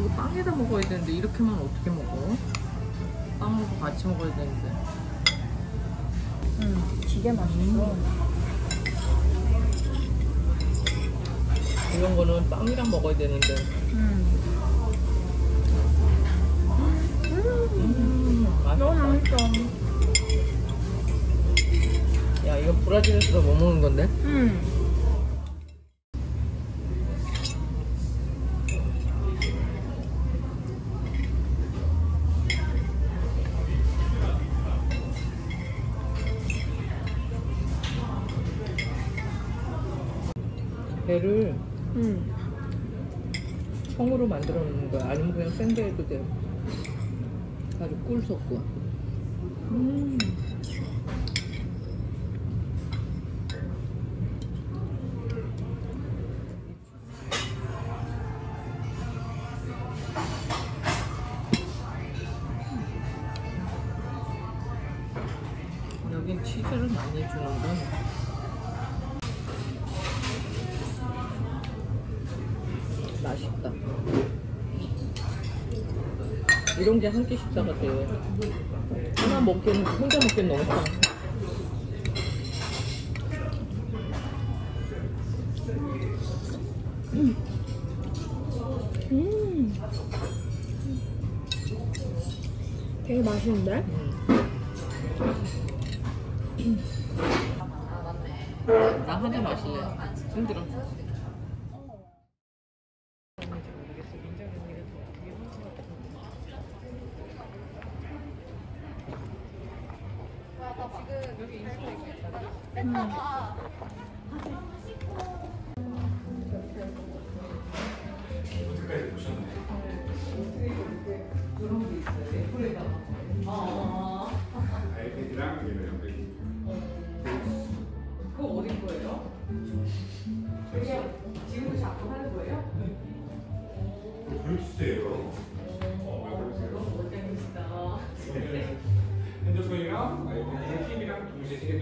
이거 빵에다 먹어야 되는데 이렇게만 어떻게 먹어? 빵하고 같이 먹어야 되는데 응, 되게 맛있어. 이런 거는 빵이랑 먹어야 되는데 응. 음, 너무 맛있다. 맛있어. 야 이거 브라질에서도 못 먹는 건데? 응. 배를 응. 청으로 만들어 놓는 거야 아니면 그냥 생배 해도 돼 아주 꿀 섞고 음. 여긴 치즈를 많이 주는군 이런 게 한 끼 식사가 돼. 하나 먹기는 혼자 먹기는 너무 커. 음. 되게 맛있는데? 나한잔 마실래. 힘들어. 글쎄요. 어, 글쎄요. 재밌다. 핸드폰이랑 아이패드랑 TV랑 동시에 쓰게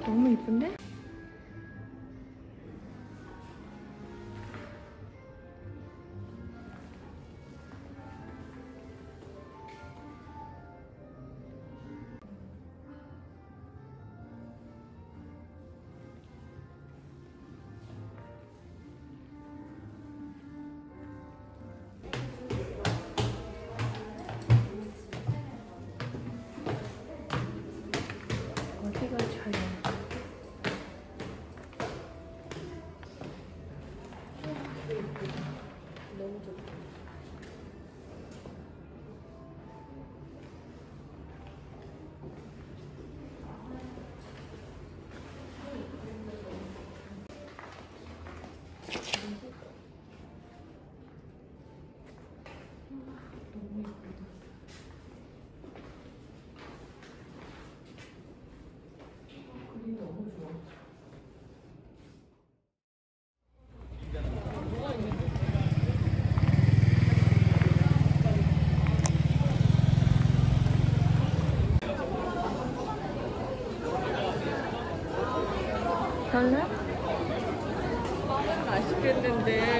너무 이쁜데? 별로? 빵은 맛있겠는데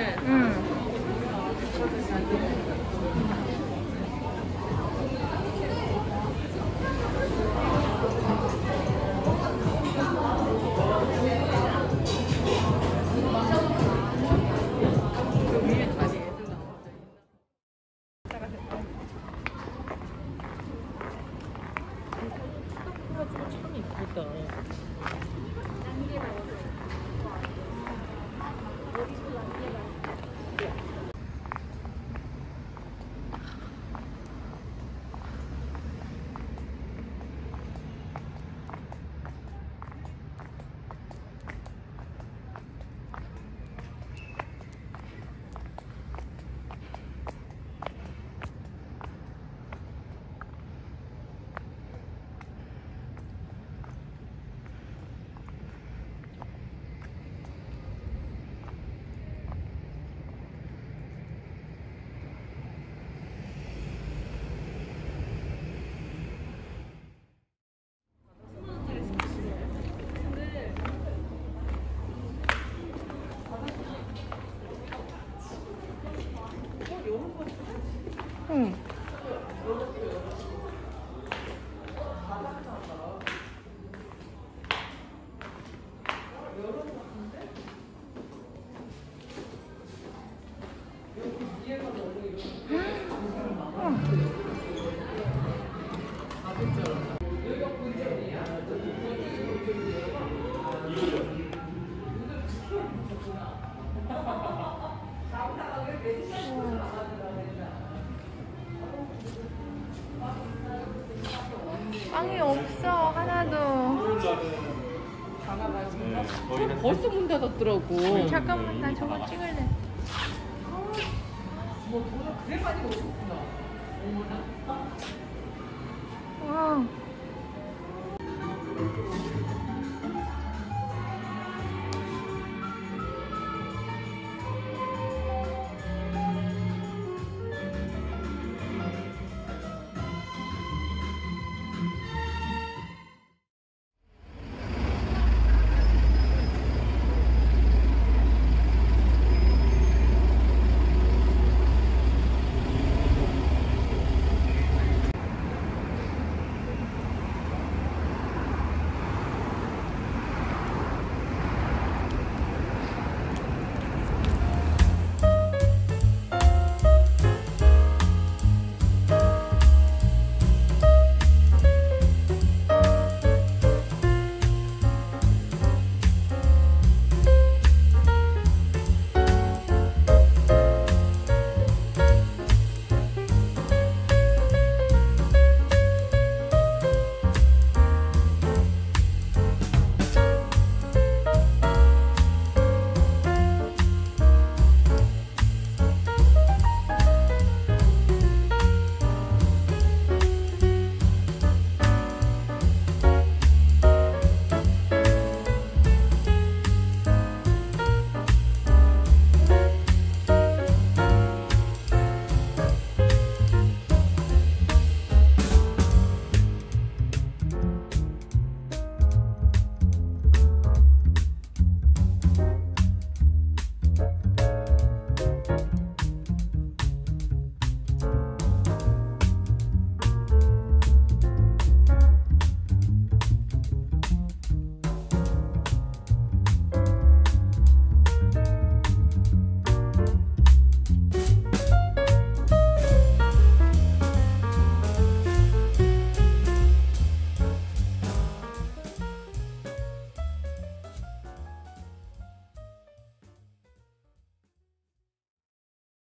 그러고. 잠깐만 나 저거 찍을래. 어. 와.